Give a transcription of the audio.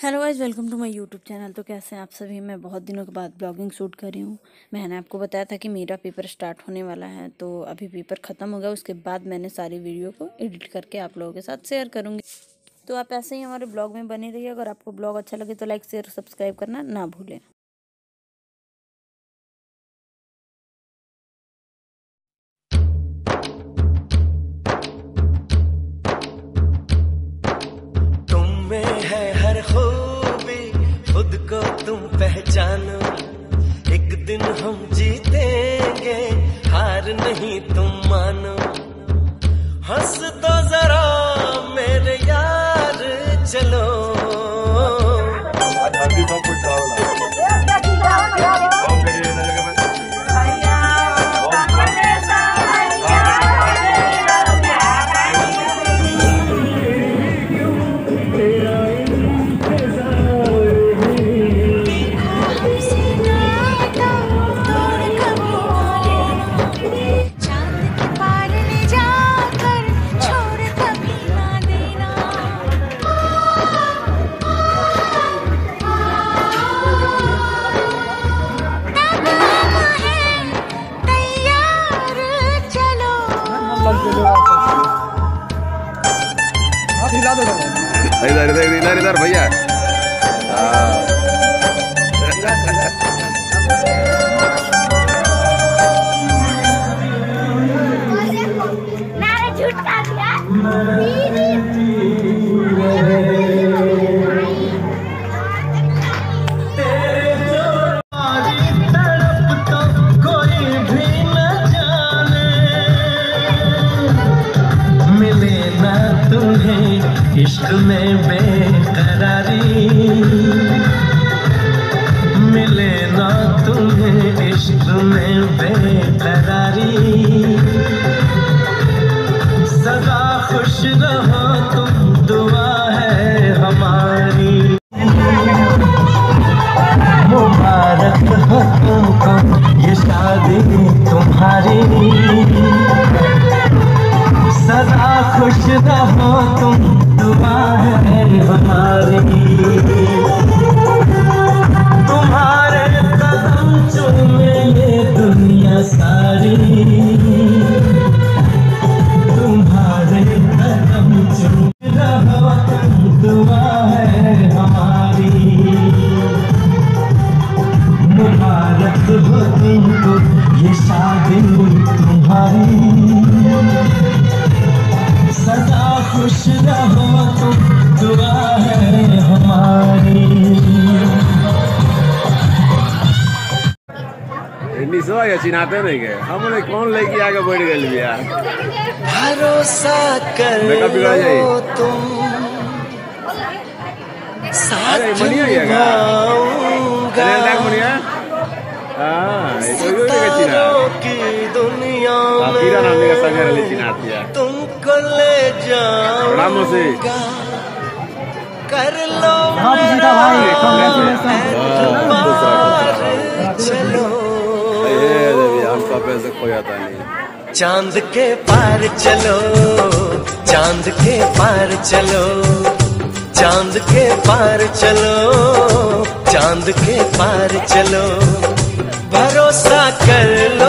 Hello guys welcome to my YouTube channel तो कैसे हैं आप सभी? मैं बहुत दिनों के बाद ब्लॉगिंग शूट कर रही हूँ। मैंने आपको बताया था कि मेरा पेपर स्टार्ट होने वाला है तो अभी पेपर ख़त्म हो गया उसके बाद मैंने सारी वीडियो को एडिट करके आप लोगों के साथ शेयर करूँगी। तो आप ऐसे ही हमारे ब्लॉग में बने रहिए। अगर आपको ब्लॉग अच्छा लगे तो लाइक शेयर सब्सक्राइब करना ना भूलें। पहचानो। एक दिन हम जीतेंगे इधर। इधर इधर इधर भैया। झूठ का इश्क में बेकरारी। मिले ना तुम्हें इश्क में बेकरारी। सदा खुश रहो, तुम दुआ है हमारी। मुबारक हो तुमको, ये शादी तुम्हारी। खुश रहो तुम, दुआ है हमारी तुम्हारे कदम चूमे ये दुनिया सारी। तुम्हारे कदम चूम रहो तुम, दुआ है हमारी। मुबारक हो तुमको ये शादी तुम्हारी। निशो या चिन्हाते नहीं गए हमने कौन लेके आगे बैठ गए भैया भरोसा कर लो तुम। साथ निभाऊँगा हाँ तो की दुनिया का है तुमको ले रामो कर लो सीधा भाई चलो। हमका ऐसे खो जाता नहीं। चाँद के पार चलो, चाँद के पार चलो, चाँद के पार चलो, चाँद के पार चलो। भरोसा कर लो।